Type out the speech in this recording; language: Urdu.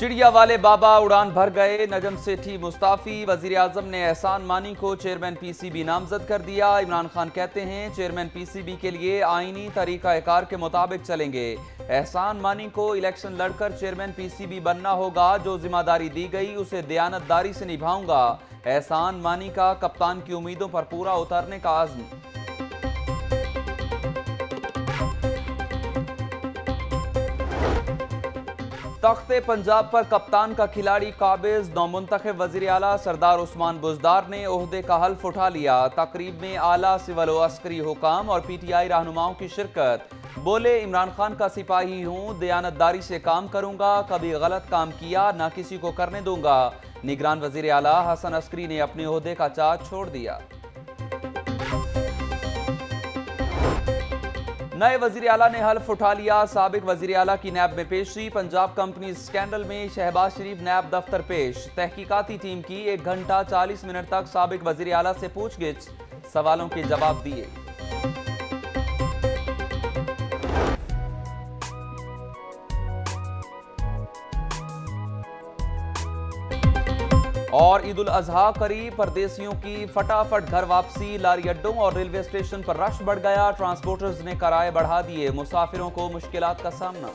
چڑیا والے بابا اڑان بھر گئے، نجم سیٹھی مستعفی وزیر اعظم نے احسان مانی کو چیئرمین پی سی بی نامزد کر دیا۔ عمران خان کہتے ہیں، چیئرمین پی سی بی کے لیے آئینی طریقہ کار کے مطابق چلیں گے۔ احسان مانی کو الیکشن لڑ کر چیئرمین پی سی بی بننا ہوگا، جو ذمہ داری دی گئی، اسے دیانت داری سے نبھاؤں گا۔ احسان مانی کا کپتان کی امیدوں پر پورا اترنے کا عزم۔ تخت پنجاب پر کپتان کا کھلاڑی قابض نومنتخب وزیر اعلیٰ سردار عثمان بزدار نے عہدے کا حلف اٹھا لیا۔ تقریب میں اعلیٰ سول و عسکری حکام اور پی ٹی آئی رہنماؤں کی شرکت۔ بولے، عمران خان کا سپاہی ہوں، دیانت داری سے کام کروں گا، کبھی غلط کام کیا، نہ کسی کو کرنے دوں گا۔ نگران وزیر اعلیٰ حسن عسکری نے اپنے عہدے کا چارج چھوڑ دیا۔ نئے وزیر اعلیٰ نے حلف اٹھا لیا۔ سابق وزیر اعلیٰ کی نیب میں پیشی۔ پنجاب کمپنی سکینڈل میں شہباز شریف نیب دفتر پیش۔ تحقیقاتی ٹیم کی ایک گھنٹہ چالیس منٹ تک سابق وزیر اعلیٰ سے پوچھ گچھ۔ سوالوں کے جواب دیے۔ اور عید الاضحیٰ قریب پردیسیوں کی فٹافٹ گھر واپسی، لاری اڈوں اور ریلوے اسٹیشن پر رش بڑھ گیا۔ ٹرانسپورٹرز نے کرائے بڑھا دیے۔ مسافروں کو مشکلات کا سامنا۔